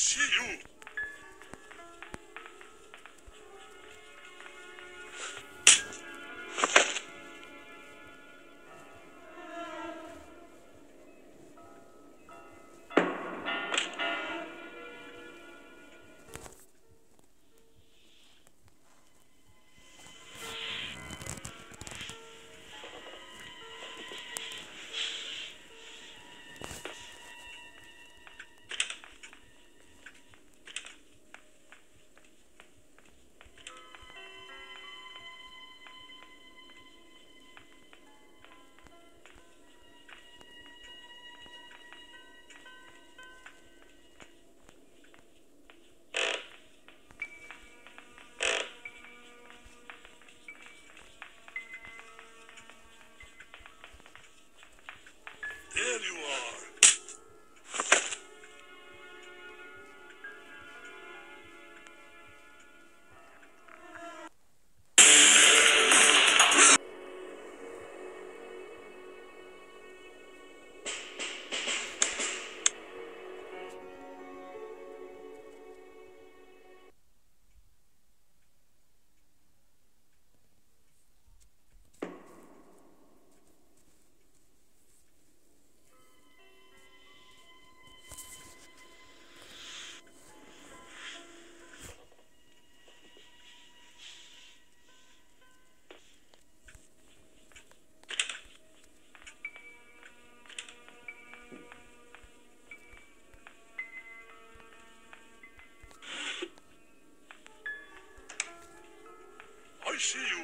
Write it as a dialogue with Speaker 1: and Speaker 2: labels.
Speaker 1: I see you.